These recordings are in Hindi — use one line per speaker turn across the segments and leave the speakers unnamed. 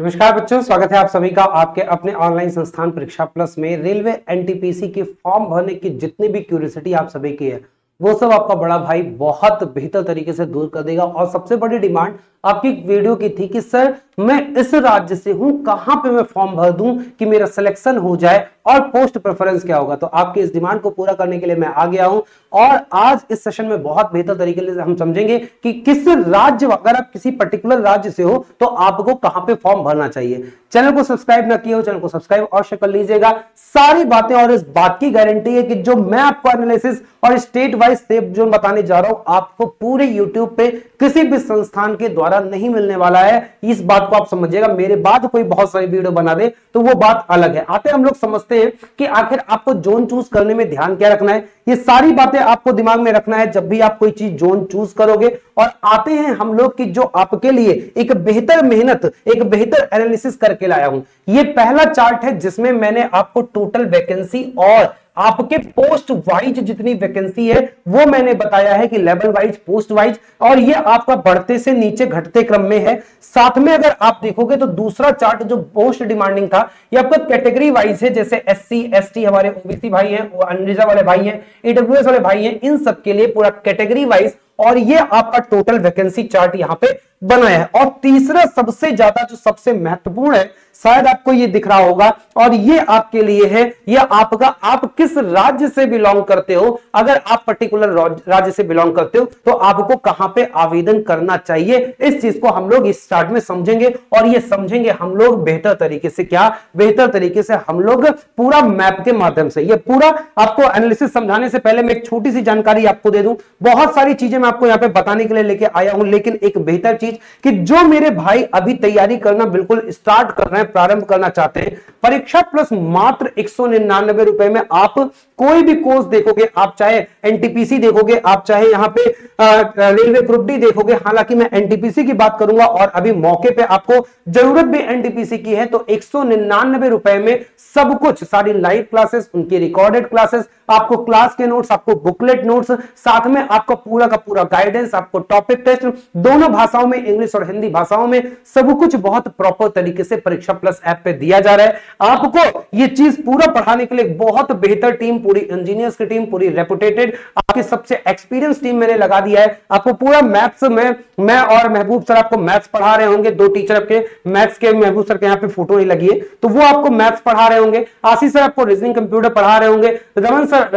नमस्कार बच्चों, स्वागत है आप सभी का आपके अपने ऑनलाइन संस्थान परीक्षा प्लस में। रेलवे एनटीपीसी की फॉर्म भरने की जितनी भी क्यूरियसिटी आप सभी की है, वो सब आपका बड़ा भाई बहुत बेहतर तरीके से दूर कर देगा और सबसे बड़ी डिमांड आपकी वीडियो की थी कि, सर, मैं इस राज्य से हूँ, कहाँ पे मैं फॉर्म भर दूँ कि मेरा सिलेक्शन हो जाए और पोस्ट प्रेफरेंस क्या होगा? तो आपकी इस डिमांड को पूरा करने के लिए मैं आ गया हूँ और आज इस सेशन में बहुत बेहतर तरीके से हम समझेंगे कि किस राज्य, अगर आप किसी पर्टिकुलर राज्य से हो तो आपको कहाँ पे फॉर्म भरना चाहिए। चैनल को सब्सक्राइब ना किया हो, चैनल को सब्सक्राइब अवश्य कर लीजिएगा। सारी बातें और इस बात की गारंटी है कि जो मैं आपको एनालिसिस और स्टेट वाइज सेफ़ जोन बताने जा रहा हूँ, आपको पूरे यूट्यूब पे किसी भी संस्थान के द्वारा नहीं मिलने वाला है, इस बात को आप समझिएगा। मेरे बाद कोई बहुत सारी वीडियो बना दे तो वो बात अलग है। आते हम लोग समझते हैं कि आखिर आपको जोन चूज़ करने में ध्यान क्या रखना है? ये सारी बातें आपको दिमाग में रखना है, जब भी आप कोई चीज़ जोन चूज़ करोगे। और आते हैं हम लोग की जो आपके लिए एक बेहतर मेहनत, एक बेहतर एनालिसिस करके लाया हूँ। ये पहला चार्ट है जिसमें मैंने आपको टोटल वैकेंसी और आपके पोस्ट वाइज जितनी वैकेंसी है, वो मैंने बताया है कि लेवल वाइज पोस्ट वाइज और ये आपका बढ़ते से नीचे, घटते क्रम में है। साथ में अगर आप देखोगे तो दूसरा चार्ट जो पोस्ट डिमांडिंग था, ये आपका कैटेगरी वाइज है, जैसे एस सी एस टी हमारे ओबीसी भाई है अंग्रेजा वाले भाई है ईडब्ल्यूएस वाले भाई है, इन सबके लिए पूरा कैटेगरी वाइज और ये आपका टोटल वैकेंसी चार्ट यहाँ पे बनाया है। और तीसरा सबसे ज़्यादा जो सबसे महत्वपूर्ण है, शायद आपको ये दिख रहा होगा, और ये आपके लिए है, ये आपका, आप किस राज्य से बिलोंग करते हो? अगर आप पर्टिकुलर राज्य से बिलोंग करते हो तो आपको कहाँ पे आवेदन करना चाहिए? इस चीज़ को हम लोग इस चार्ट में समझेंगे, और ये समझेंगे हम लोग बेहतर तरीके से क्या? बेहतर तरीके से हम लोग पूरा मैप के माध्यम से। ये पूरा आपको एनालिसिस समझाने से पहले मैं एक छोटी सी जानकारी आपको दे दूँ। बहुत सारी चीज़ें मैं आपको यहाँ पे बताने के लिए लेके आया हूँ, लेकिन एक बेहतर चीज़ कि जो मेरे भाई अभी तैयारी करना बिल्कुल स्टार्ट कर रहे हैं, प्रारंभ करना चाहते हैं, परीक्षा प्लस मात्र एक सौ निन्यानबे रुपए में आप कोई भी कोर्स देखोगे, आप चाहे एनटीपीसी देखोगे, आप चाहे यहाँ पे रेलवे ग्रुप डी देखोगे, हालाँकि मैं एनटीपीसी की बात करूँगा और अभी मौके पे आपको ज़रूरत भी एनटीपीसी की है तो एक सौ निन्यानवे रुपए में सब कुछ, सारी लाइव क्लासेस उनकी रिकॉर्डेड क्लासेस आपको क्लास के नोट्स आपको बुकलेट नोट्स साथ में आपका पूरा का पूरा गाइडेंस आपको टॉपिक टेस्ट दोनों भाषाओं में इंग्लिश और हिंदी भाषाओं में, सब कुछ बहुत प्रॉपर तरीके से परीक्षा प्लस ऐप पे दिया जा रहा है। आपको ये चीज़ पूरा पढ़ाने के लिए बहुत बेहतर टीम पूरी इंजीनियर्स की टीम पूरी रेपुटेटेड आपकी सबसे एक्सपीरियंस टीम मैंने लगा दिया है। आपको पूरा मैथ्स में, मैं और महबूब सर आपको मैथ्स पढ़ा रहे होंगे, दो टीचर आपके मैथ्स के, महबूब सर के यहाँ पे फ़ोटो नहीं लगी है। तो वो आपको मैथ्स पढ़ा रहे होंगे। आशीष सर आपको रीजनिंग कंप्यूटर पढ़ा रहे होंगे। रमन सर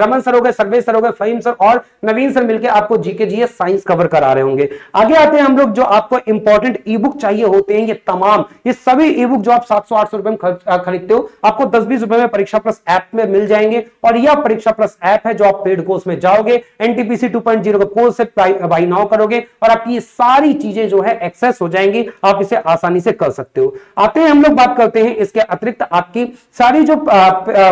रमन सर हो गए सर्वे सर हो गए, फहीम सर और नवीन सर मिलकर आपको जीके जीएस साइंस कवर करा रहे होंगे। आगे आते हैं हम लोग, जो आपको इंपॉर्टेंट ई बुक चाहिए होते हैं, ये तमाम। ये सभी ई बुक जो आप सात सौ आठ सौ रुपए में खरीदते हो, आपको दस बीस रुपए में परीक्षा प्लस ऐप में मिल जाएँगे। और यह परीक्षा प्लस ऐप है जो आप पेड कोर्स में जाओगे NTPC two point zero course से बाई नाउ करोगे, और आपकी ये सारी चीज़ें जो है एक्सेस हो जाएँगी। आप इसे आसानी से कर सकते हो। आते हैं, हम लोग बात करते हैं इसके अतिरिक्त आपकी सारी जो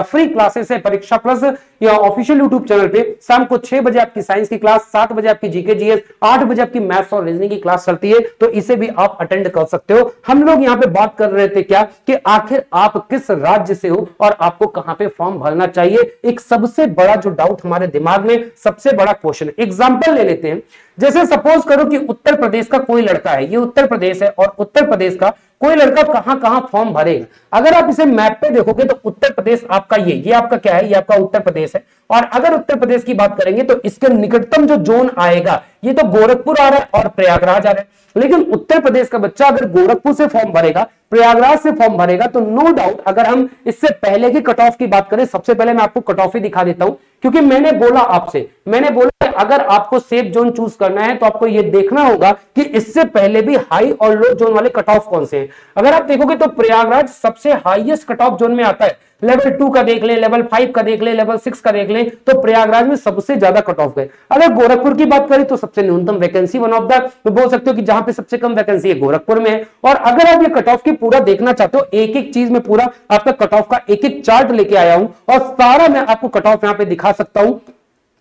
फ्री क्लासेस है, परीक्षा प्लस या ऑफिशियल यूट्यूब चैनल पे शाम को छह बजे आपकी साइंस की क्लास सात बजे आपकी जीके जीएस आठ बजे आपकी मैथ्स और रीजनिंग की क्लास चलती है तो इसे भी आप अटेंड कर सकते हो। हम लोग यहाँ पे बात कर रहे थे क्या कि आखिर आप किस राज्य से हो और आपको कहाँ पे फॉर्म भरना चाहिए? एक सबसे बड़ा जो डाउट हमारे दिमाग में, सबसे बड़ा क्वेश्चन एग्ज़ाम्पल ले लेते हैं। जैसे सपोज़ करो कि उत्तर प्रदेश का कोई लड़का है, ये उत्तर प्रदेश है और उत्तर प्रदेश का कोई लड़का कहाँ कहाँ फॉर्म भरेगा अगर आप इसे मैप पे देखोगे तो उत्तर प्रदेश आपका ये ये आपका क्या है? ये आपका उत्तर प्रदेश है। और अगर उत्तर प्रदेश की बात करेंगे तो इसके निकटतम जो जोन आएगा ये तो गोरखपुर आ रहा है और प्रयागराज आ रहा है। लेकिन उत्तर प्रदेश का बच्चा अगर गोरखपुर से फॉर्म भरेगा, प्रयागराज से फॉर्म भरेगा तो नो डाउट अगर हम इससे पहले की कट ऑफ़ की बात करें, सबसे पहले मैं आपको कट ऑफ़ ही दिखा देता हूँ, क्योंकि मैंने बोला आपसे, मैंने बोला अगर आपको सेफ़ जोन चूज़ करना है तो आपको यह देखना होगा कि इससे पहले भी हाई और लो जोन वाले कट ऑफ़ कौन से हैं। अगर आप देखोगे तो प्रयागराज सबसे हाईएस्ट कट ऑफ़ जोन में आता है। लेवल टू का देख ले लेवल फाइव का देख ले लेवल सिक्स का देख ले तो प्रयागराज में सबसे ज़्यादा कट ऑफ़ गए। अगर गोरखपुर की बात करें तो सबसे न्यूनतम वैकेंसी वन ऑफ़ द तो बोल सकते हो कि जहाँ पे सबसे कम वैकेंसी है, गोरखपुर में है। और अगर आप ये कट ऑफ़ की पूरा देखना चाहते हो, एक एक चीज़ में पूरा आपका कट ऑफ़ का एक एक चार्ट लेके आया हूँ, और सारा मैं आपको कट ऑफ़ यहाँ पे दिखा सकता हूँ।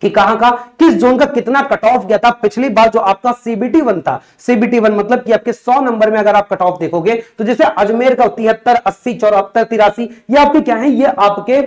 कि कहाँ का, किस जोन का कितना कट ऑफ़ गया था पिछली बार जो आपका सीबीटी वन था। सीबीटी वन मतलब कि आपके 100 नंबर में अगर आप कट ऑफ़ देखोगे तो जैसे अजमेर का तिहत्तर, अस्सी चौहत्तर तिरासी, ये आपके क्या है? ये आपके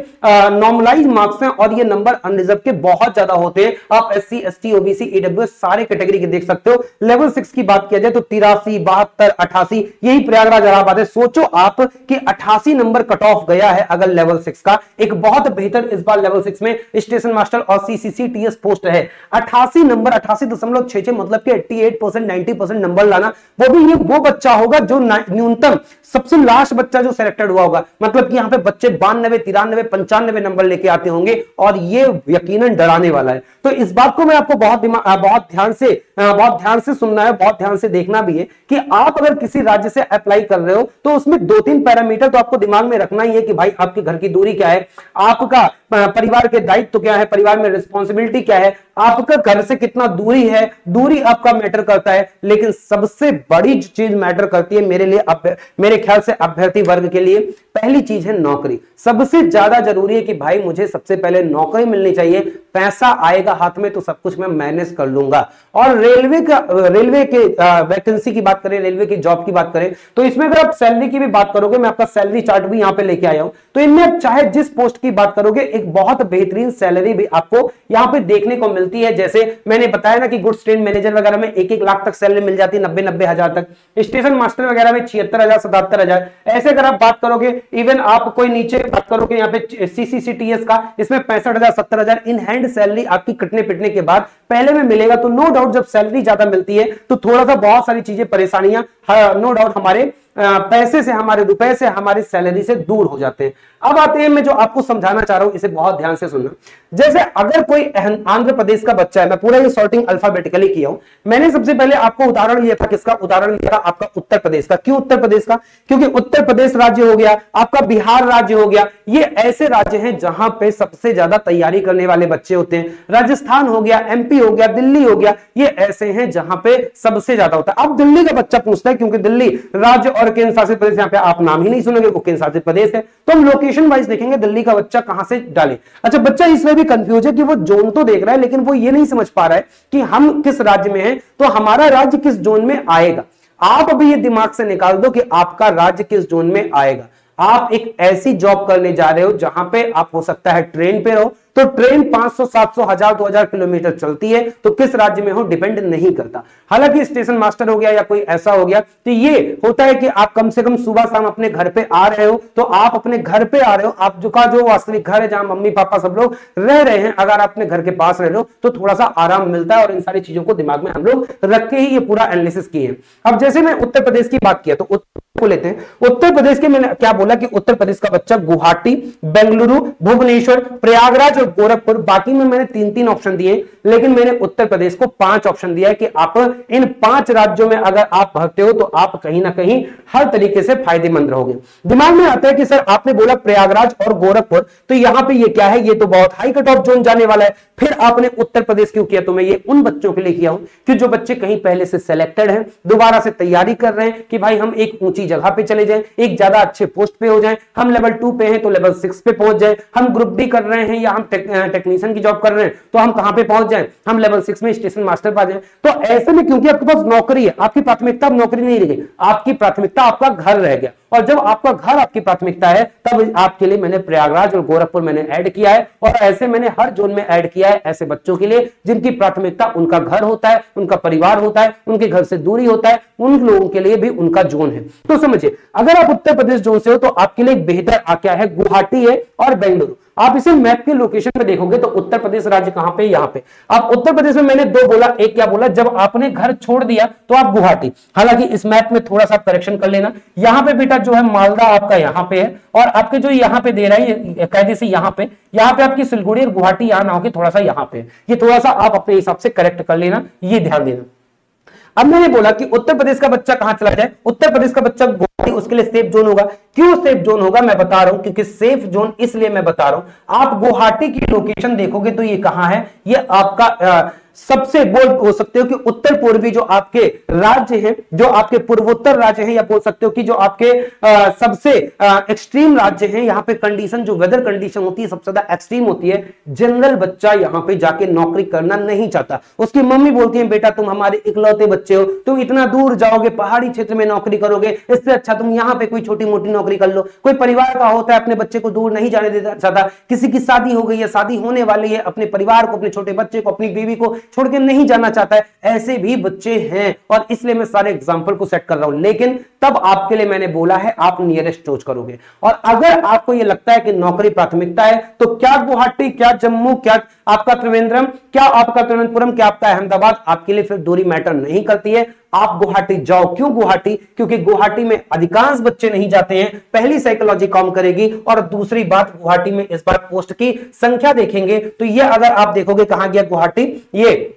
नॉर्मलाइज मार्क्स हैं और ये नंबर अनरिजर्व के बहुत ज़्यादा होते हैं। आप S C S T OBC EW सारे कैटेगरी के देख सकते हो। लेवल सिक्स की बात किया जाए तो तिरासी, बहत्तर, अठासी, यही प्रयागराज इलाहाबाद है। सोचो आप कि अठासी नंबर कट ऑफ़ गया है अगर लेवल सिक्स का। एक बहुत बेहतर इस बार लेवल सिक्स में स्टेशन मास्टर और सीसीसी टीएस पोस्ट है। अठासी नंबर अठासी दशमलव छह छह मतलब कि eighty eight percent ninety percent number लाना। वो भी ये, वो बच्चा होगा जो न्यूनतम, सबसे लास्ट बच्चा जो सिलेक्टेड हुआ होगा। मतलब कि यहाँ पे बच्चे बानवे तिरानवे पंचानवे नंबर लेके आते होंगे और ये यकीनन डराने वाला है। तो इस बात को मैं आपको बहुत बहुत ध्यान से बहुत ध्यान से सुनना है, बहुत ध्यान से देखना भी है कि आप अगर किसी राज्य से अप्लाई कर रहे हो तो उसमें दो तीन पैरामीटर तो आपको दिमाग में रखना ही है कि भाई आपके घर की दूरी क्या है, आपका परिवार के दायित्व तो क्या है, परिवार में रिस्पॉन्सिबिलिटी क्या है? आपका घर से कितना दूरी है, दूरी आपका मैटर करता है, लेकिन सबसे बड़ी चीज़ मैटर करती है मेरे लिए मेरे ख्याल से अभ्यर्थी वर्ग के लिए, पहली चीज़ है नौकरी। सबसे ज़्यादा ज़रूरी है कि भाई मुझे सबसे पहले नौकरी मिलनी चाहिए, पैसा आएगा हाथ में तो सब कुछ मैं मैनेज कर लूँगा। और रेलवे का रेलवे के वैकेंसी की बात करें रेलवे की जॉब की बात करें तो इसमें अगर आप सैलरी की भी बात करोगे, मैं आपका सैलरी चार्ट भी यहाँ पे लेके आया हूँ तो इनमें आप चाहे जिस पोस्ट की बात करोगे, एक बहुत बेहतरीन सैलरी भी आपको यहाँ पे देखने को मिलती है। जैसे मैंने बताया ना कि गुड्स ट्रेन मैनेजर वगैरह में एक एक लाख तक सैलरी मिल जाती है नब्बे नब्बे हज़ार तक। स्टेशन मास्टर वगैरह में छिहत्तर हज़ार, सतहत्तर हज़ार। ऐसे अगर आप बात करोगे इवन आप कोई नीचे बात करोगे, यहाँ पे सीसीसीटीएस का, इसमें पैंसठ हज़ार, सत्तर हज़ार इन हैंड सैलरी आपकी कटने पिटने के बाद पहले में मिलेगा तो नो डाउट जब सैलरी ज़्यादा मिलती है तो थोड़ा सा बहुत सारी चीज़ें, परेशानियाँ नो डाउट हमारे पैसे से हमारे रुपए से हमारी सैलरी से दूर हो जाते हैं। अब आते हैं मैं जो आपको समझाना चाह रहा हूँ, इसे बहुत ध्यान से सुनना। जैसे अगर कोई आंध्र प्रदेश का बच्चा है, मैं पूरा ये सॉर्टिंग अल्फाबेटिकली किया हूँ। मैंने सबसे पहले आपको उदाहरण लिया था किसका? उदाहरण लिया था आपका उत्तर प्रदेश का। क्यों उत्तर प्रदेश का? क्योंकि उत्तर प्रदेश राज्य हो गया, आपका बिहार राज्य हो गया। ये ऐसे राज्य हैं जहाँ पे सबसे ज़्यादा तैयारी करने वाले बच्चे होते हैं। राजस्थान हो गया एमपी हो गया, दिल्ली हो गया, ये ऐसे हैं जहाँ पे सबसे ज़्यादा होता है। अब दिल्ली का बच्चा पूछता है, क्योंकि दिल्ली राज्य और केंद्र शासित प्रदेश यहाँ पे आप नाम ही नहीं सुनेंगे, वो केंद्र शासित प्रदेश है। तो हम लोकेशन वाइज देखेंगे, दिल्ली का बच्चा कहाँ से डाले। अच्छा बच्चा इसमें भी कंफ्यूज है कि वो जोन तो देख रहा है, लेकिन वो ये नहीं समझ पा रहा है कि हम किस राज्य में है तो हमारा राज्य किस जोन में आएगा। आप अभी ये दिमाग से निकाल दो कि आपका राज्य किस जोन में आएगा। आप एक ऐसी जॉब करने जा रहे हो जहाँ पे आप हो सकता है ट्रेन पे रहो। तो ट्रेन 500, 700, हज़ार दो हज़ार किलोमीटर चलती है तो किस राज्य में हो डिपेंड नहीं करता। हालाँकि स्टेशन मास्टर हो गया या कोई ऐसा हो गया तो ये होता है कि आप कम से कम सुबह शाम अपने घर पे आ रहे हो तो आप अपने घर पे आ रहे हो। आप जो का जो वास्तविक घर है जहाँ मम्मी पापा सब लोग रह रहे हैं अगर आप अपने घर के पास रह रहे हो तो थोड़ा सा आराम मिलता है और इन सारी चीज़ों को दिमाग में हम लोग रख के ही ये पूरा एनालिसिस किए अब जैसे मैं उत्तर प्रदेश की बात किया तो को लेते हैं। उत्तर प्रदेश के मैंने क्या बोला कि उत्तर प्रदेश का बच्चा गुवाहाटी, बेंगलुरु, भुवनेश्वर, प्रयागराज और गोरखपुर, बाकी में मैंने तीन तीन ऑप्शन दिए, लेकिन मैंने उत्तर प्रदेश को पाँच ऑप्शन दिया है कि आप इन पाँच राज्यों में अगर आप भरते हो तो आप कहीं ना कहीं हर तरीके से फ़ायदेमंद रहोगे। दिमाग में आता है कि सर आपने बोला प्रयागराज और गोरखपुर तो यहाँ पर ये क्या है? ये तो बहुत हाई कट ऑफ़ जोन जाने वाला है। फिर आपने उत्तर प्रदेश क्यों किया? तो मैं ये उन बच्चों के लिए किया हूँ कि जो बच्चे कहीं पहले से सिलेक्टेड हैं, दोबारा से तैयारी कर रहे हैं कि भाई हम एक ऊँची जगह पे चले जाएँ, एक ज़्यादा अच्छे पोस्ट पे हो जाएँ। हम लेवल टू पे हैं तो लेवल सिक्स पे पहुँच जाएँ। हम ग्रुप डी कर रहे हैं या हम टेक्नीशियन की जॉब कर रहे हैं तो हम कहाँ पे पहुँच जाएँ? हम लेवल सिक्स में स्टेशन मास्टर पा जाए। तो ऐसे में क्योंकि आपके पास नौकरी है, आपकी प्राथमिकता नौकरी नहीं रह गई आपकी प्राथमिकता आपका घर रह गया। और जब आपका घर आपकी प्राथमिकता है, तब आपके लिए मैंने प्रयागराज और गोरखपुर मैंने ऐड किया है। और ऐसे मैंने हर जोन में ऐड किया है ऐसे बच्चों के लिए, जिनकी प्राथमिकता उनका घर होता है, उनका परिवार होता है, उनके घर से दूरी होता है, उन लोगों के लिए भी उनका जोन है। तो समझिए, अगर आप उत्तर प्रदेश जोन से हो तो आपके लिए बेहतर क्या है, गुवाहाटी है और बेंगलुरु। आप इसे मैप के लोकेशन में देखोगे तो उत्तर प्रदेश राज्य कहाँ पे, यहाँ पे। अब उत्तर प्रदेश में मैंने दो बोला, एक क्या बोला? जब आपने घर छोड़ दिया तो आप गुवाहाटी। हालाँकि इस मैप में थोड़ा सा करेक्शन कर लेना। यहाँ पे बेटा जो है, मालदा आपका यहाँ पे है, और आपके जो यहाँ पे दे रहा है कायदे से यहाँ पे यहाँ पे आपकी सिलगुड़ी और गुवाहाटी यहाँ ना होगी थोड़ा सा यहाँ पे ये थोड़ा सा आप अपने हिसाब से करेक्ट कर लेना, ये ध्यान देना। अब मैंने बोला कि उत्तर प्रदेश का बच्चा कहाँ चला जाए? उत्तर प्रदेश का बच्चा गुवाहाटी उसके लिए सेफ़ जोन होगा। क्यों सेफ़ जोन होगा? मैं बता रहा हूँ, क्योंकि सेफ़ जोन इसलिए मैं बता रहा हूँ। आप गुवाहाटी की लोकेशन देखोगे तो ये कहाँ है? ये आपका सबसे बोल हो सकते हो कि उत्तर पूर्वी जो आपके राज्य हैं जो आपके पूर्वोत्तर राज्य हैं या बोल सकते हो कि जो आपके आ, सबसे आ, एक्सट्रीम राज्य हैं यहाँ पे कंडीशन जो वेदर कंडीशन होती है सबसे ज़्यादा एक्सट्रीम होती है जनरल बच्चा यहाँ पे जाके नौकरी करना नहीं चाहता। उसकी मम्मी बोलती है बेटा तुम हमारे इकलौते बच्चे हो तुम इतना दूर जाओगे पहाड़ी क्षेत्र में नौकरी करोगे इससे अच्छा तुम यहाँ पे कोई छोटी मोटी नौकरी कर लो। कोई परिवार का होता है अपने बच्चे को दूर नहीं जाने देना चाहता। किसी की शादी हो गई है शादी होने वाली है अपने परिवार को अपने छोटे बच्चे को अपनी बीवी को छोड़ के नहीं जाना चाहता है। ऐसे भी बच्चे हैं और इसलिए मैं सारे एग्ज़ाम्पल को सेट कर रहा हूँ। लेकिन तब आपके लिए मैंने बोला है, आप नियरेस्ट चूज़ करोगे। और अगर आपको यह लगता है कि नौकरी प्राथमिकता है तो क्या गुवाहाटी, क्या जम्मू, क्या आपका त्रिवेंद्रम, क्या आपका तिरुवनंतपुरम क्या आपका अहमदाबाद, आपके लिए फिर दूरी मैटर नहीं करती है। आप गुवाहाटी जाओ। क्यों गुवाहाटी? क्योंकि गुवाहाटी में अधिकांश बच्चे नहीं जाते हैं। पहली साइकोलॉजी काम करेगी और दूसरी बात गुवाहाटी में इस बार पोस्ट की संख्या देखेंगे। तो ये अगर आप देखोगे कहाँ गया गुवाहाटी, ये।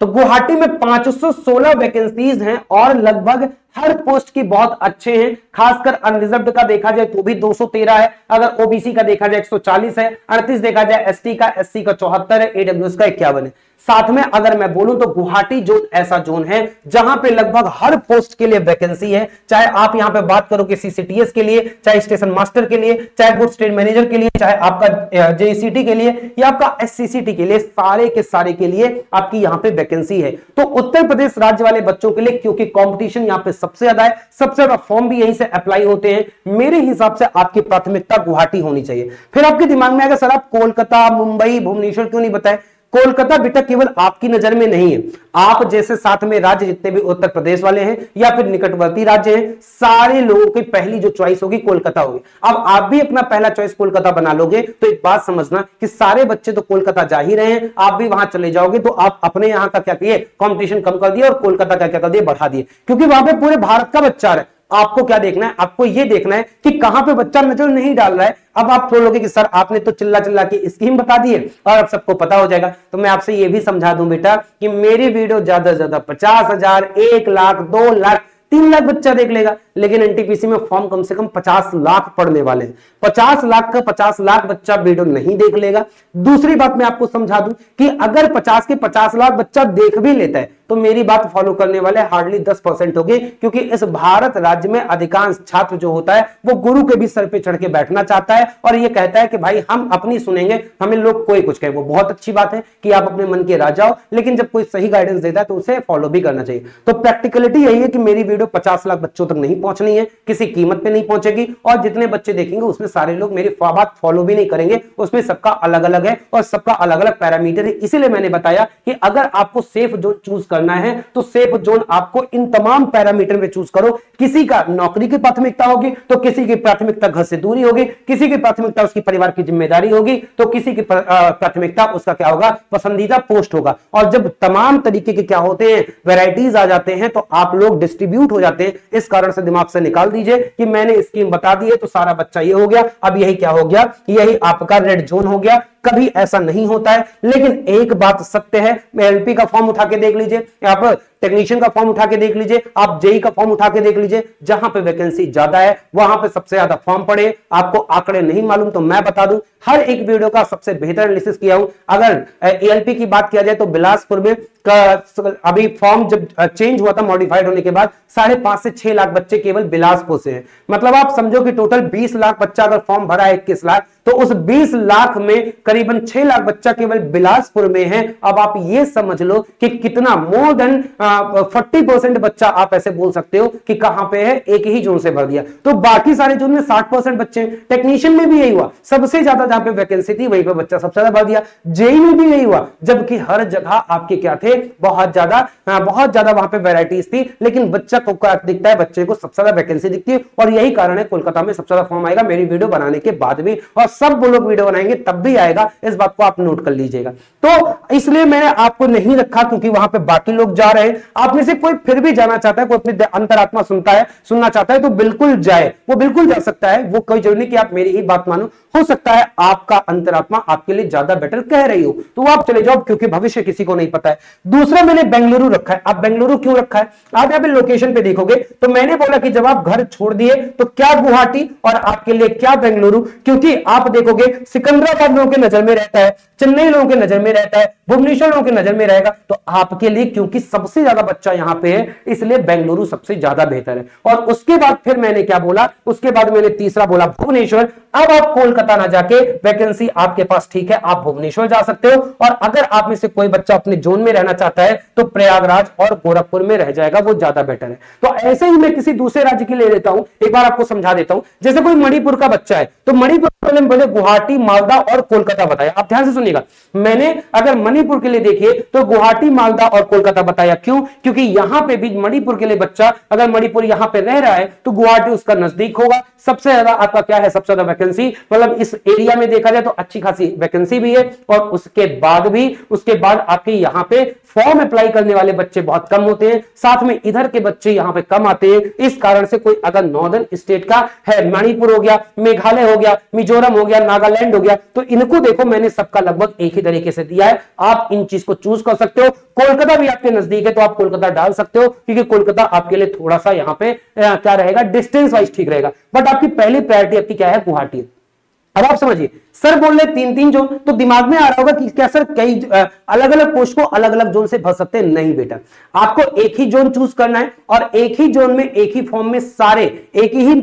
तो गुवाहाटी में 516 वैकेंसीज हैं और लगभग हर पोस्ट की बहुत अच्छे हैं। खासकर अनरिजर्व का देखा जाए तो भी 213 है। अगर ओबीसी का देखा जाए 140 है। 38 देखा जाए एसटी का एससी का चौहत्तर है। एडब्ल्यूएस का इक्यावन है। साथ में अगर मैं बोलूँ तो गुवाहाटी जोन ऐसा जोन है, जहाँ पे लगभग हर पोस्ट के लिए वैकेंसी है, चाहे आप यहाँ पे बात करो कि सीसीटीएस के लिए, चाहे स्टेशन मास्टर के लिए, चाहे गुड स्टेट मैनेजर के लिए, चाहे आपका जेसीटी के लिए, या आपका एससीसीटी के लिए, सारे के सारे के लिए आपकी यहाँ पे वैकेंसी है। तो उत्तर प्रदेश राज्य वाले बच्चों के लिए, क्योंकि कॉम्पिटिशन यहाँ पे सबसे ज़्यादा है, सबसे ज़्यादा फॉर्म भी यहीं से अप्लाई होते हैं। मेरे हिसाब से आपकी प्राथमिकता गुवाहाटी होनी चाहिए। फिर आपके दिमाग में आएगा, सर, आप कोलकाता, मुंबई, भुवनेश्वर क्यों नहीं बताए? कोलकाता बेटा केवल आपकी नज़र में नहीं है। आप जैसे साथ में राज्य जितने भी उत्तर प्रदेश वाले हैं या फिर निकटवर्ती राज्य हैं, सारे लोगों की पहली जो चॉइस होगी कोलकाता होगी। अब आप भी अपना पहला चॉइस कोलकाता बना लोगे तो एक बात समझना कि सारे बच्चे तो कोलकाता जा ही रहे हैं। आप भी वहाँ चले जाओगे तो आप अपने यहाँ का क्या किए कॉम्पिटिशन कम कर दिए और कोलकाता का क्या कर दिए, बढ़ा दिए। क्योंकि वहाँ पर पूरे भारत का बच्चा है आपको क्या देखना है? आपको ये देखना है कि कहाँ पे बच्चा नज़र नहीं डाल रहा है। अब आप बोलोगे कि, सर, आपने तो चिल्ला चिल्ला की स्कीम बता दी है और अब सबको पता हो जाएगा। तो मैं आपसे ये भी समझा दूँ बेटा कि मेरी वीडियो ज़्यादा से ज़्यादा पचास हज़ार, एक लाख, दो लाख तीन लाख बच्चा देख लेगा, लेकिन एनटीपीसी में फॉर्म कम से कम पचास लाख पढ़ने वाले हैं। पचास लाख का पचास लाख बच्चा वीडियो नहीं देख लेगा। दूसरी बात मैं आपको समझा दूँ कि अगर पचास के पचास लाख बच्चा देख भी लेता है तो मेरी बात फॉलो करने वाले हार्डली दस परसेंट होगी, क्योंकि इस भारत राज्य में अधिकांश छात्र जो होता है, वो गुरु के भी सर पे चढ़ के बैठना चाहता है, और ये कहता है कि भाई हम अपनी सुनेंगे, हमें लोग कोई कुछ कहे। वो बहुत अच्छी बात है कि आप अपने मन के राजा हो, लेकिन जब कोई सही गाइडेंस देता है तो उसे फॉलो भी करना चाहिए। तो प्रैक्टिकलिटी यही है कि मेरी वीडियो पचास लाख बच्चों तक नहीं पहुंचनी है, किसी कीमत पे नहीं पहुंचेगी, और जितने बच्चे देखेंगे, उसमें सारे लोग मेरी बात फॉलो भी नहीं करेंगे, उसमें सबका अलग अलग है और सबका अलग अलग पैरामीटर है। इसीलिए मैंने बताया कि अगर आपको सेफ़ जोन चूज़ करना है तो सेफ़ जोन आपको इन तमाम पैरामीटर में चूज़ करो। किसी का नौकरी की प्राथमिकता होगी तो किसी की प्राथमिकता घर से दूरी होगी, किसी की प्राथमिकता उसकी परिवार की ज़िम्मेदारी होगी तो किसी की प्राथमिकता उसका क्या होगा? पसंदीदा पोस्ट होगा। और जब तमाम तरीके के क्या होते हैं वेराइटीज आ जाते हैं तो आप लोग डिस्ट्रीब्यूट हो जाते हैं। इस कारण से दिमाग से निकाल दीजिए कि मैंने स्कीम बता दी है तो सारा बच्चा ये हो गया। अब यही क्या हो गया? यही आपका रेड जोन हो गया। कभी ऐसा नहीं होता है। लेकिन एक बात सत्य है एलपी का फॉर्म उठा के देख लीजिए आप टेक्नीशियन का फॉर्म उठा के देख लीजिए, आप जेई का फॉर्म उठा के देख लीजिए, जहाँ पे वैकेंसी ज़्यादा है, वहाँ पे सबसे ज़्यादा फॉर्म पड़े, आपको आंकड़े नहीं मालूम तो मैं बता दूँ, हर एक वीडियो का सबसे बेहतर एनालिसिस किया हूँ। अगर एएलपी की बात किया जाए तो बिलासपुर में अभी फॉर्म जब चेंज हुआ था मॉडिफाइड होने के बाद, साढ़े पाँच से छह लाख बच्चे केवल बिलासपुर से हैं। मतलब आप समझो कि टोटल बीस लाख बच्चा अगर फॉर्म भरा है इक्कीस लाख तो उस 20 लाख में करीबन 6 लाख बच्चा केवल बिलासपुर में है। अब आप ये समझ लो कि कितना मोर देन फोर्टी परसेंट बच्चा आप ऐसे बोल सकते हो कि कहाँ पे है, एक ही जोन से भर दिया। तो बाकी सारे जोन में 60 परसेंट बच्चे टेक्नीशियन में भी यही हुआ। सबसे ज़्यादा जहाँ पे वैकेंसी थी, वहीं पे बच्चा सबसे ज़्यादा भर दिया। जेई में भी यही हुआ। जबकि हर जगह आपके क्या थे, बहुत ज़्यादा बहुत ज़्यादा वहाँ पे वेराइटीज थी। लेकिन बच्चा को दिखता है, बच्चे को सबसे ज़्यादा वैकेंसी दिखती है। और यही कारण है, कोलकाता में सबसे ज़्यादा फॉर्म आएगा मेरी वीडियो बनाने के बाद भी। और सब लोग वीडियो बनाएँगे, तब भी आएगा। इस बात को आप नोट कर लीजिएगा। तो इसलिए मैंने आपको नहीं रखा क्योंकि वहाँ पे बाकी लोग जा रहे हैं। आप में से कोई फिर भी जाना चाहता है, कोई अपनी अंतरात्मा सुनता है, सुनना चाहता है तो बिल्कुल जाए। वो बिल्कुल जा सकता है। वो कोई ज़रूरी नहीं कि आप मेरी ही बात मानो। हो सकता है आपका अंतरात्मा आपके लिए ज़्यादा बेटर कह रही हो। तो आप चले जाओ, क्योंकि भविष्य किसी को नहीं पता है। दूसरा, मैंने बेंगलुरु रखा है। आप बेंगलुरु क्यों रखा है? आप यहाँ पे लोकेशन पे देखोगे तो मैंने बोला कि जब आप घर छोड़ दिए तो क्या गुवाहाटी और आपके लिए क्या बेंगलुरु? क्योंकि आप देखोगे, सिकंदराबाद लोगों के नज़र में रहता है, चेन्नई लोगों के नज़र में रहता है, भुवनेश्वर लोगों के नज़र में रहेगा। तो आपके लिए, क्योंकि सबसे ज़्यादा बच्चा यहाँ पे है, इसलिए बेंगलुरु सबसे ज़्यादा बेहतर है। और उसके बाद फिर मैंने क्या बोला? उसके बाद मैंने तीसरा बोला, भुवनेश्वर। अब आप कोलकाता ना जाके वैकेंसी आपके पास ठीक है, आप भुवनेश्वर जा सकते हो। और अगर आप में से कोई बच्चा अपने जोन में रहना चाहता है तो प्रयागराज और गोरखपुर में रह जाएगा, वो ज़्यादा बेटर है। तो ऐसे ही मैं किसी दूसरे राज्य की ले लेता हूँ, एक बार आपको समझा देता हूँ। जैसे कोई मणिपुर का बच्चा है तो मणिपुर में बोले गुवाहाटी, मालदा और कोलकाता बताया। आप ध्यान से सुनिएगा। मैंने अगर मणिपुर के लिए देखिए तो गुवाहाटी, मालदा और कोलकाता बताया। क्यों? क्योंकि यहाँ पे भी मणिपुर के लिए बच्चा, अगर मणिपुर यहाँ पे रह रहा है तो गुवाहाटी उसका नज़दीक होगा। सबसे ज़्यादा आपका क्या है? सबसे ज़्यादा वैकेंसी मतलब इस एरिया में देखा जाए तो अच्छी खासी वैकेंसी भी है, और उसके बाद भी, उसके बाद आपके यहाँ पे फॉर्म अप्लाई करने वाले बच्चे बहुत कम होते हैं। साथ में इधर के बच्चे यहाँ पे कम आते हैं। इस कारण से कोई अगर नॉर्दर्न स्टेट का है, मणिपुर हो गया, मेघालय हो गया, मिजोरम हो गया, नागालैंड हो गया तो इनको देखो, मैंने सबका लगभग एक ही तरीके से दिया है। आप इन चीज़ को चूज़ कर सकते हो। कोलकाता भी आपके नज़दीक है तो आप कोलकाता डाल सकते हो, क्योंकि कोलकाता आपके लिए थोड़ा सा यहाँ पे क्या रहेगा डिस्टेंस वाइज ठीक रहेगा। बट आपकी पहली प्रायोरिटी आपकी क्या है? गुवाहाटी अब आप समझिए सर बोल रहे तीन तीन जोन तो दिमाग में आ रहा होगा कि क्या सर कई अलग अलग पोस्ट को अलग अलग जोन से भर सकते हैं? नहीं बेटा। आपको एक ही जोन चूज़ करना है और एक ही जोन में, एक ही फॉर्म में सारे, एक ही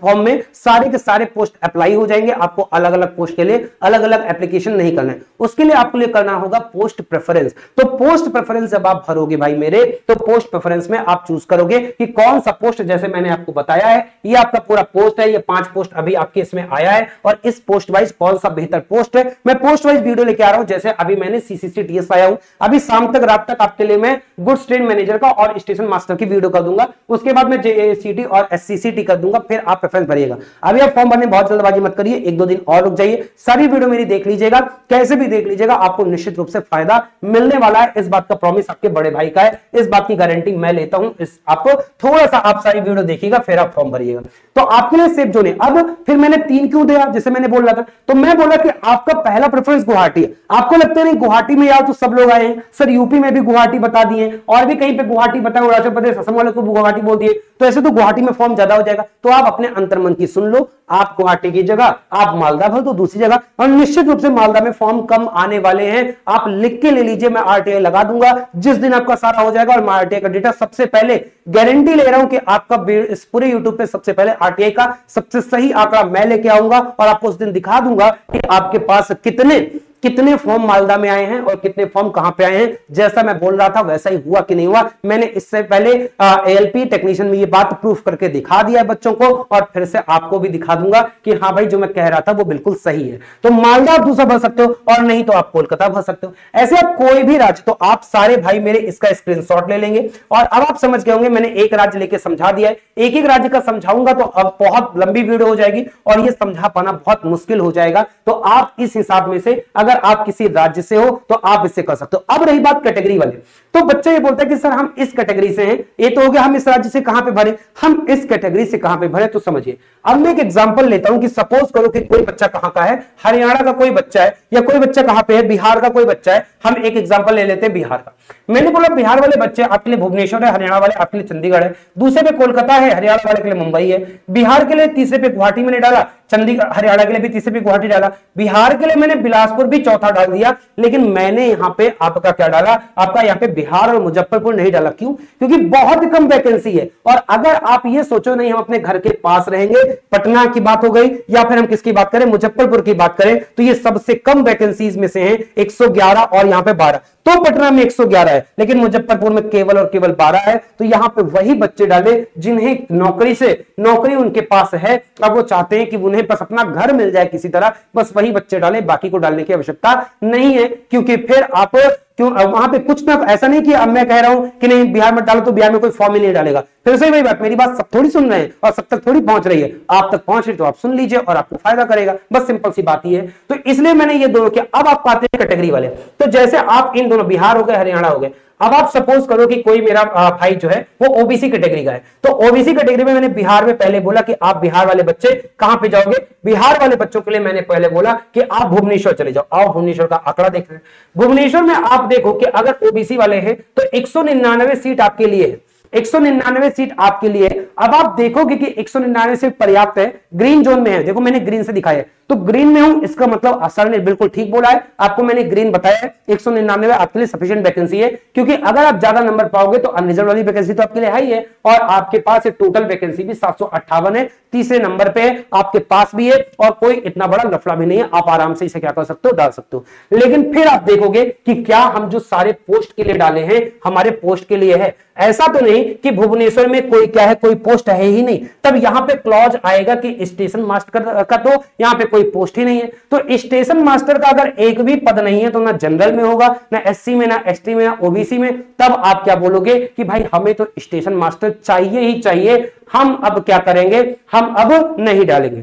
फॉर्म में सारे के सारे पोस्ट अप्लाई हो जाएँगे। आपको अलग अलग पोस्ट के लिए अलग अलग एप्लीकेशन नहीं करना है। उसके लिए आपको लिए करना होगा पोस्ट प्रेफरेंस तो पोस्ट प्रेफरेंस जब आप भरोगे भाई मेरे तो पोस्ट प्रेफरेंस में आप चूज़ करोगे कि कौन सा पोस्ट जैसे मैंने आपको बताया है, ये आपका पूरा पोस्ट है, ये पाँच पोस्ट अभी आपके इसमें आया है और इस पोस्ट वाइज कौन कौन सा बेहतर पोस्ट है। मैं पोस्ट वाइज वीडियो लेके आ रहा हूँ, जैसे अभी मैंने सीसीसी टीएस आया हूँ। अभी शाम तक, रात तक आपके लिए मैं गुड्स ट्रेन मैनेजर का और स्टेशन मास्टर की वीडियो कर दूँगा। उसके बाद मैं जेसीटी और एससीसीटी कर दूँगा, फिर आप प्रेफरेंस भरिएगा। अभी आप फॉर्म भरने बहुत जल्दबाजी मत करिए, एक दो दिन और रुक जाइए। सारी वीडियो मेरी देख लीजिएगा, कैसे भी देख लीजिएगा, आपको निश्चित रूप से फ़ायदा मिलने वाला है। इस बात का प्रॉमिस आपके बड़े भाई का है। इस बात की गारंटी मैं लेता हूँ। इस आपको थोड़ा सा आप सारी वीडियो देखिएगा, फिर आप फॉर्म भरिएगा। तो आपके लिए सेफ़ जोन है। अब फिर मैंने तीन क्यों दिया, जैसे मैंने बोल रहा था तो मैं बोला कि आपका पहला प्रेफरेंस गुवाहाटी है। आपको लगता है नहीं गुवाहाटी में यार तो सब लोग आए हैं? सर, यूपी में भी गुवाहाटी बता दिए और भी कहीं पे गुवाहाटी बताए अरुणाचल प्रदेश, असम वाले को गुवाहाटी बोल दिए। तो ऐसे तो गुवाहाटी में फॉर्म ज़्यादा हो जाएगा। तो आप अपने अंतर्मन की सुन लो, आप गुवाहाटी की जगह, आप मालदा भर दो दूसरी जगह। और निश्चित रूप से मालदा में फॉर्म कम आने वाले हैं। आप लिख के ले लीजिए, मैं आरटीआई लगा दूँगा। जिस दिन आपका सारा हो जाएगा और मैं आरटीआई का डेटा सबसे पहले गारंटी ले रहा हूँ कि आपका इस पूरे यूट्यूब पे सबसे पहले आरटीआई का सबसे सही आंकड़ा मैं लेके आऊँगा और आपको उस दिन दिखा दूँगा कि आपके पास कितने कितने फॉर्म मालदा में आए हैं और कितने फॉर्म कहाँ पे आए हैं? जैसा मैं बोल रहा था, वैसा ही हुआ कि नहीं हुआ। मैंने इससे पहले एएलपी टेक्नीशियन में ये बात प्रूफ करके दिखा दिया है बच्चों को और फिर से आपको भी दिखा दूँगा कि हाँ भाई, जो मैं कह रहा था वो बिल्कुल सही है। तो मालदा आप दूसरा भर सकते हो और नहीं तो आप कोलकाता भर सकते हो। ऐसे आप कोई भी राज्य तो आप सारे भाई मेरे इसका स्क्रीन ले लेंगे। और अब आप समझ गए होंगे, मैंने एक राज्य लेके समझा दिया है। एक एक राज्य का समझाऊँगा तो अब बहुत लंबी वीडियो हो जाएगी और ये समझा पाना बहुत मुश्किल हो जाएगा। तो आप इस हिसाब में से अगर अगर आप किसी राज्य से हो तो आप इससे कर सकते हो। अब रही बात कैटेगरी वाले। तो बच्चा ये बोलता है कि, सर, हम इस कैटेगरी से हैं। ये तो हो गया, हम इस राज्य से कहाँ पे भरे? हम इस कैटेगरी से कहाँ पे भरे? तो समझिए। अब मैं एक एग्जांपल लेता हूँ कि सपोज़ करो कि कोई बच्चा कहाँ का है। हरियाणा का कोई बच्चा है, या कोई बच्चा कहाँ पे है, बिहार का कोई बच्चा है, हम एक एग्ज़ाम्पल ले लेते हैं बिहार का। मैंने बोला, बिहार वाले बच्चे आपके लिए भुवनेश्वर है, हरियाणा वाले आपके लिए चंडीगढ़ है। दूसरे पे कोलकाता है, हरियाणा वाले के लिए मुंबई है। बिहार के लिए तीसरे पे गुवाहाटी मैंने डाला। चंडीगढ़, हरियाणा के लिए भी तीसरे पे गुवाहाटी डाला। बिहार के लिए मैंने बिलासपुर भी चौथा डाल दिया, लेकिन मैंने यहाँ पे आपका क्या डाला? आपका यहाँ पे बिहार और मुजफ्फरपुर नहीं डाला। क्यों? क्योंकि बहुत कम वैकेंसी है। और अगर आप ये सोचो नहीं, हम अपने घर के पास रहेंगे, पटना की बात हो गई, या फिर हम किसकी बात करें, मुजफ्फरपुर की बात करें तो ये सबसे कम वैकेंसीज में से है 111 और यहाँ पे 12 तो पटना में 111 है, लेकिन मुजफ्फरपुर में केवल और केवल 12 है। तो यहाँ पे वही बच्चे डाले जिन्हें नौकरी से, नौकरी उनके पास है। अब वो चाहते हैं कि उन्हें बस अपना घर मिल जाए किसी तरह, बस वही बच्चे डाले, बाकी को डालने की आवश्यकता नहीं है, क्योंकि फिर आप क्यों वहाँ पे कुछ ना, ऐसा नहीं कि अब मैं कह रहा हूँ कि नहीं, बिहार में डालो तो बिहार में कोई फॉर्म ही नहीं डालेगा। फिर से वही बात, मेरी बात सब थोड़ी सुन रहे हैं और सब तक थोड़ी पहुँच रही है। आप तक पहुँच रही तो आप सुन लीजिए और आपको फ़ायदा करेगा। बस सिंपल सी बात ही है। तो इसलिए मैंने ये दोनों किया अब आप पाते हैं कैटेगरी वाले। तो जैसे आप इन दोनों, बिहार हो गए, हरियाणा हो गए अब आप सपोज़ करो कि कोई मेरा भाई जो है, वो ओबीसी कैटेगरी का है। तो ओबीसी कैटेगरी में मैंने बिहार में पहले बोला कि आप बिहार वाले बच्चे कहाँ पे जाओगे? बिहार वाले बच्चों के लिए मैंने पहले बोला कि आप भुवनेश्वर चले जाओ। आओ भुवनेश्वर का आंकड़ा देख रहे हैं भुवनेश्वर में आप देखो कि अगर ओबीसी वाले हैं तो एक सौ निन्यानवे सीट आपके लिए है। एक सौ निन्यानवे सीट आपके लिए अब आप देखोगे कि एक सीट पर्याप्त है। ग्रीन जोन में है। देखो, मैंने ग्रीन से दिखाया तो ग्रीन में हूँ, इसका मतलब सर ने बिल्कुल ठीक बोला है। आपको मैंने ग्रीन बताया है। एक सौ निन्यानवे आपके लिए सफिशियंट वैकेंसी है। क्योंकि अगर आप ज़्यादा नंबर पाओगे तो अनरिजर्व वाली वैकेंसी तो आपके लिए हाई है। और आपके पास टोटल वैकेंसी भी सात सौ अट्ठावन है। तीसरे नंबर पे है, आपके पास भी है। और कोई इतना बड़ा लफड़ा भी नहीं है। आप आराम से इसे क्या कर सकते हो, डाल सकते हो। लेकिन फिर आप देखोगे कि क्या हम जो सारे पोस्ट के लिए डाले हैं, हमारे पोस्ट के लिए है। ऐसा तो नहीं कि भुवनेश्वर में कोई क्या है, कोई पोस्ट है ही नहीं। तब यहाँ पे क्लॉज आएगा कि स्टेशन मास्टर का तो यहाँ पे कोई पोस्ट ही नहीं है। तो स्टेशन मास्टर का अगर एक भी पद नहीं है तो ना जनरल में होगा, ना एससी में, ना एसटी में, ना ओबीसी में। तब आप क्या बोलोगे कि भाई हमें तो स्टेशन मास्टर चाहिए ही चाहिए। हम अब क्या करेंगे? हम अब नहीं डालेंगे।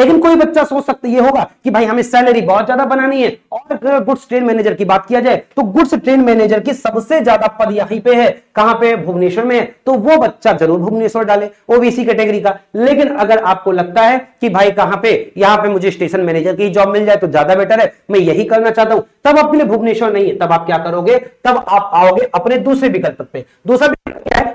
लेकिन कोई बच्चा सोच सकता ये होगा कि भाई हमें सैलरी बहुत ज़्यादा बनानी है और गुड्स ट्रेन मैनेजर की बात किया जाए तो गुड्स ट्रेन मैनेजर की सबसे ज़्यादा पद यहीं पे है। कहाँ पे? भुवनेश्वर में है। तो वो बच्चा ज़रूर भुवनेश्वर डाले ओबीसी कैटेगरी का। लेकिन अगर आपको लगता है कि भाई कहाँ पे? यहाँ पे मुझे स्टेशन मैनेजर की जॉब मिल जाए तो ज़्यादा बेटर है। मैं यही करना चाहता हूँ। तब आपके लिए भुवनेश्वर नहीं है। तब आप क्या करोगे? तब आप आओगे अपने दूसरे विकल्प पे। दूसरा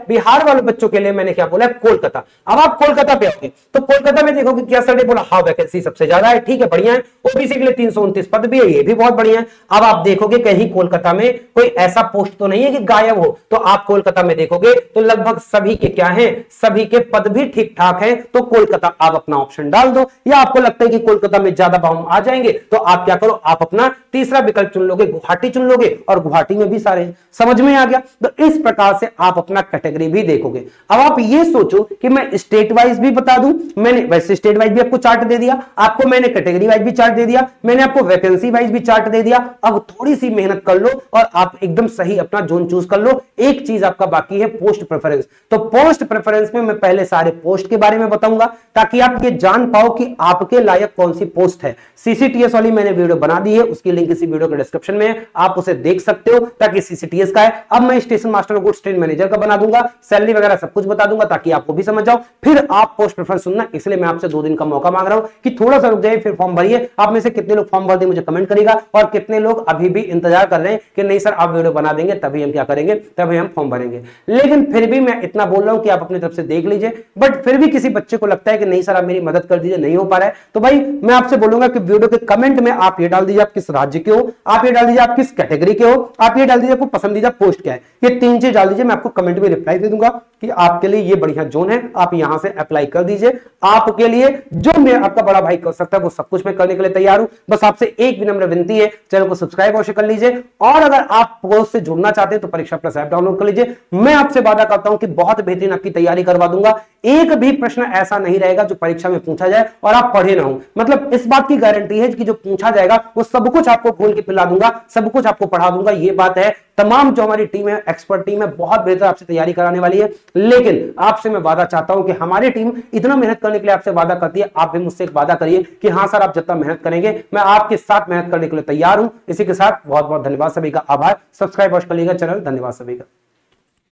बिहार वाले बच्चों के लिए मैंने क्या बोला? कोलकाता। अब आप कोलकाता पे आओगे तो कोलकाता में देखोगे क्या सर ने बोला। हाँ वैकेंसी सबसे ज़्यादा है, ठीक है, बढ़िया है। ओबीसी के लिए तीन पद भी है, ये भी बहुत बढ़िया है। अब आप देखोगे कहीं कोलकाता में कोई ऐसा पोस्ट तो नहीं है कि गायब हो तो आप कोलकाता में देखोगे तो लगभग सभी के क्या है? सभी के पद भी ठीक ठाक है तो कोलकाता आप अपना ऑप्शन डाल दो। या आपको लगता है कि कोलकाता में ज़्यादा भाव आ जाएँगे तो आप क्या करो, आप अपना तीसरा विकल्प चुन लोगे, गुवाहाटी चुन लोगे, और गुवाहाटी में भी सारे समझ में आ गया? तो इस प्रकार से आप अपना कैटेगरी भी देखोगे। अब आप ये सोचो कि मैं स्टेट वाइज भी बता दूँ, मैंने, वैसे स्टेट वाइज भी आपको चार्ट दे दिया, आपको मैंने कैटेगरी वाइज भी चार्ट दे दिया, मैंने आपको वैकेंसी वाइज भी चार्ट दे दिया, अब थोड़ी सी मेहनत कर लो और आप एकदम सही अपना जोन चूज़ कर लो। एक चीज़ आपका बाकी है पोस्ट प्रेफरेंस तो पोस्ट प्रेफरेंस में मैं पहले सारे पोस्ट के बारे में बताऊँगा, ताकि आप ये जान पाओ कि आपके लायक कौन सी पोस्ट है। सीसीटीएस वाली मैंने वीडियो बना दी है, उसकी लिंक इसी वीडियो के डिस्क्रिप्शन में आप उसे देख सकते हो, ताकि सीसीटीएस का है। अब मैं station master good state manager का बना दूँगा सैलरी वगैरह सब कुछ बता दूँगा ताकि आपको भी समझ जाओ। फिर आप पोस्ट प्रेफरेंस सुनना, इसलिए मैं आपसे दो दिन का मौका मांग रहा हूँ कि थोड़ा सा रुक जाइए, फिर फॉर्म भरिए। आप में से कितने लोग फॉर्म भर दे मुझे कमेंट करेगा और कितने लोग अभी भी इंतज़ार कर रहे हैं कि नहीं सर आप वीडियो बना देंगे, तभी हम क्या करेंगे, तभी हम फॉर्म भरेंगे। लेकिन फिर भी मैं इतना बोल रहा हूँ कि आप अपनी तरफ़ से देख लीजिए बट फिर भी किसी बच्चे को लगता है कि नहीं सर आप मेरी मदद कर दीजिए, नहीं हो पा रहा है। तो भाई, मैं आपसे बोलूँगा कि वीडियो के कमेंट में आप ये डाल दीजिए, आप किस राज्य के हो, आप ये डाल दीजिए, आप किस कैटेगरी के हो, आप ये डाल दीजिए, आपको पसंदीदा पोस्ट क्या है। ये तीन चीज़ डाल दीजिए, मैं आपको कमेंट में रिप्लाई दे दूँगा कि आपके लिए ये बढ़िया जोन है, आप यहाँ से अप्लाई कर दीजिए। आपके लिए जो मैं आपका बड़ा भाई कर सकता है, वो सब कुछ मैं करने के लिए तैयार हूँ। बस आपसे एक विनम्र विनती है, चैनल को सब्सक्राइब अवश्य कर लीजिए और अगर आप पोस्ट से जुड़ना चाहते हैं तो परीक्षा प्लस ऐप डाउनलोड कर लीजिए। मैं आपसे वादा करता हूँ कि बहुत बेहतरीन आपकी तैयारी करवा दूँगा। एक भी प्रश्न ऐसा नहीं रहेगा जो परीक्षा में पूछा जाए और आप पढ़े ना हो। मतलब इस बात की गारंटी है कि जो पूछा जाएगा, वो सब कुछ आपको खोल के पिला दूँगा, सब कुछ आपको पढ़ा दूँगा, ये बात है। तमाम जो हमारी टीम है एक्सपर्ट टीम है, बहुत बेहतर आपसे तैयारी कराने वाली है। लेकिन आपसे मैं वादा चाहता हूँ कि हमारी टीम इतना मेहनत करने के लिए आपसे वादा करती है, आप भी मुझसे एक वादा करिए कि हाँ सर, आप जितना मेहनत करेंगे, मैं आपके साथ मेहनत करने के लिए तैयार हूँ। इसी के साथ बहुत बहुत धन्यवाद सभी का। आभार। सब्सक्राइब कर लीजिएगा, चैनल। धन्यवाद सभी का।